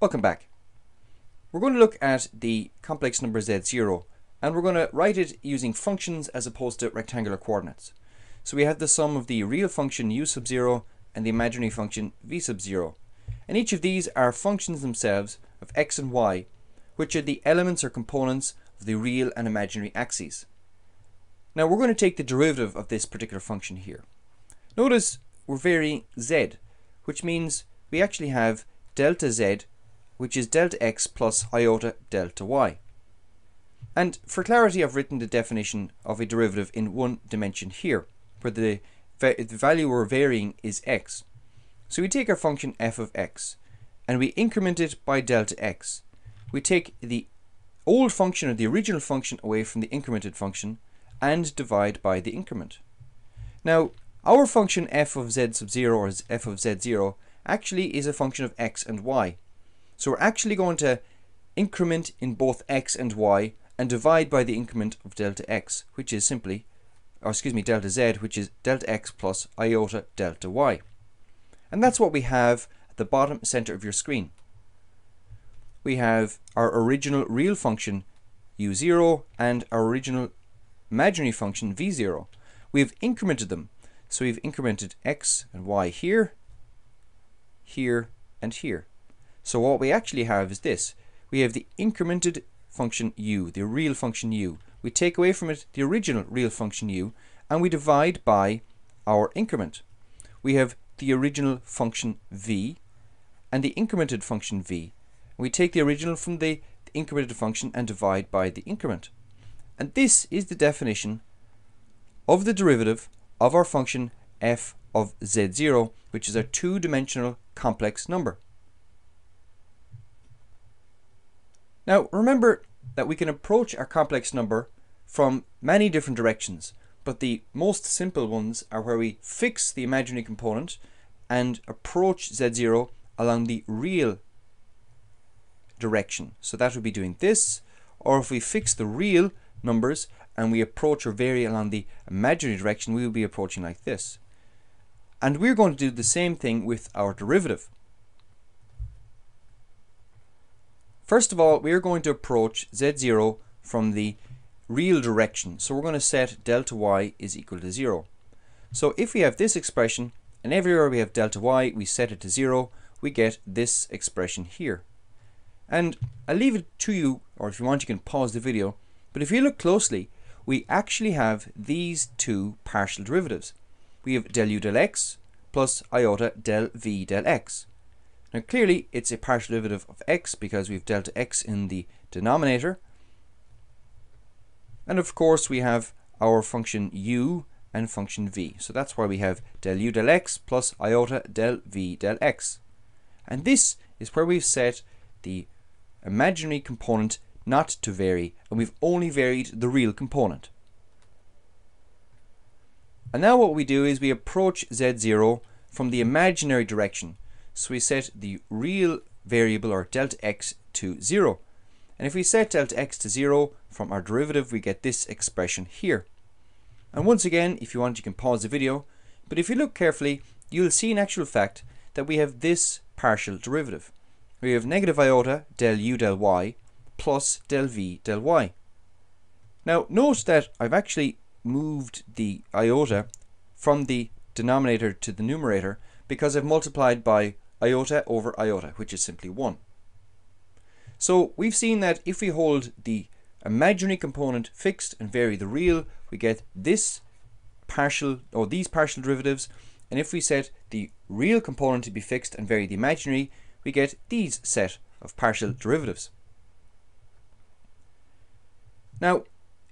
Welcome back. We're going to look at the complex number z0 and we're going to write it using functions as opposed to rectangular coordinates. So we have the sum of the real function u sub 0 and the imaginary function v sub 0. And each of these are functions themselves of x and y, which are the elements or components of the real and imaginary axes. Now we're going to take the derivative of this particular function here. Notice we're varying z, which means we actually have delta z which is delta x plus iota delta y. And for clarity, I've written the definition of a derivative in one dimension here, where the, the value we're varying is x. So we take our function f of x, and we increment it by delta x. We take the old function or the original function away from the incremented function, and divide by the increment. Now, our function f of z sub 0 or f of z0 actually is a function of x and y. So we're actually going to increment in both x and y and divide by the increment of delta x, which is simply, or excuse me, delta z, which is delta x plus iota delta y. And that's what we have at the bottom center of your screen. We have our original real function u0 and our original imaginary function v0. We've incremented them. So we've incremented x and y here, here, and here. So what we actually have is this. We have the incremented function u, the real function u. We take away from it the original real function u, and we divide by our increment. We have the original function v and the incremented function v. We take the original from the, incremented function and divide by the increment. And this is the definition of the derivative of our function f of z0, which is a two-dimensional complex number. Now remember that we can approach our complex number from many different directions, but the most simple ones are where we fix the imaginary component and approach z0 along the real direction. So that would be doing this, or if we fix the real numbers and we approach or vary along the imaginary direction, we will be approaching like this. And we're going to do the same thing with our derivative. First of all, we're going to approach z0 from the real direction. So we're going to set delta y is equal to 0. So if we have this expression, and everywhere we have delta y, we set it to 0, we get this expression here. And I'll leave it to you, or if you want you can pause the video, but if you look closely, we actually have these two partial derivatives. We have del u del x plus iota del v del x. Now clearly it's a partial derivative of x because we have delta x in the denominator. And of course we have our function u and function v. So that's why we have del u del x plus iota del v del x. And this is where we've set the imaginary component not to vary, and we've only varied the real component. And now what we do is we approach z0 from the imaginary direction. So we set the real variable or delta x to 0. And if we set delta x to 0 from our derivative, we get this expression here. And once again, if you want, you can pause the video. But if you look carefully, you'll see in actual fact that we have this partial derivative. We have negative iota del u del y plus del v del y. Now note that I've actually moved the iota from the denominator to the numerator because I've multiplied by iota over iota, which is simply 1. So we've seen that if we hold the imaginary component fixed and vary the real, we get this partial or these partial derivatives. And if we set the real component to be fixed and vary the imaginary, we get these set of partial derivatives. Now,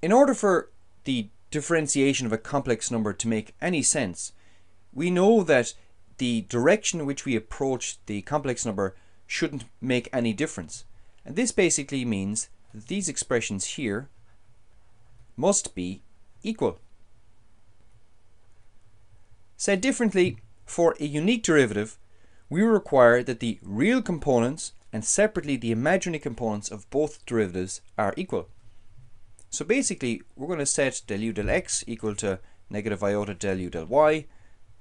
in order for the differentiation of a complex number to make any sense, we know that the direction in which we approach the complex number shouldn't make any difference. And this basically means that these expressions here must be equal. Said differently, for a unique derivative, we require that the real components and separately the imaginary components of both derivatives are equal. So basically, we're going to set del u del x equal to negative iota del u del y,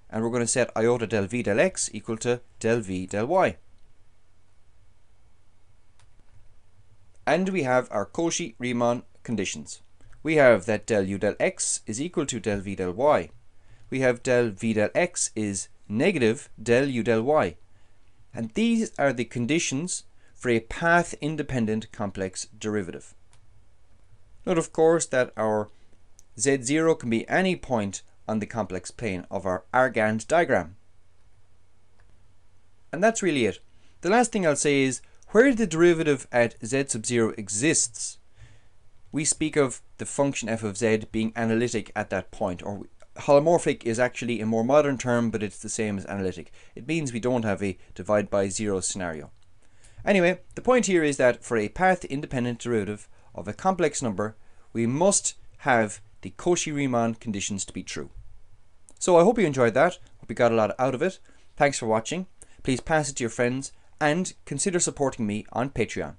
and we're going to set iota del v del x equal to del v del y. And we have our Cauchy-Riemann conditions. We have that del u del x is equal to del v del y. We have del v del x is negative del u del y. And these are the conditions for a path-independent complex derivative. Note, of course, that our z0 can be any point on the complex plane of our Argand diagram. And that's really it. The last thing I'll say is, where the derivative at z sub 0 exists, we speak of the function f of z being analytic at that point, or holomorphic is actually a more modern term, but it's the same as analytic. It means we don't have a divide by zero scenario. Anyway, the point here is that for a path-independent derivative of a complex number, we must have the Cauchy-Riemann conditions to be true. So I hope you enjoyed that. Hope you got a lot out of it. Thanks for watching. Please pass it to your friends and consider supporting me on Patreon.